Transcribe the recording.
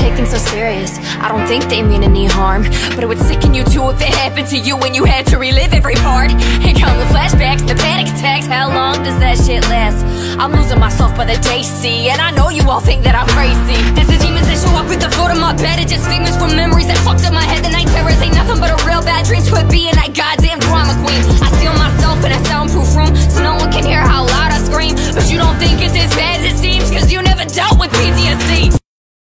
take so serious. I don't think they mean any harm But it would sicken you too if it happened to you when you had to relive every part. Here come the flashbacks, the panic attacks. How long does that shit last? I'm losing myself by the day, see? And I know you all think that I'm crazy. There's the demons that show up with the float of my bed It just figments from memories that fucked up my head. The night terrors ain't nothing but a real bad dream. Quit being that goddamn drama queen. I seal myself in a soundproof room So no one can hear how loud I scream. But you don't think it's as bad as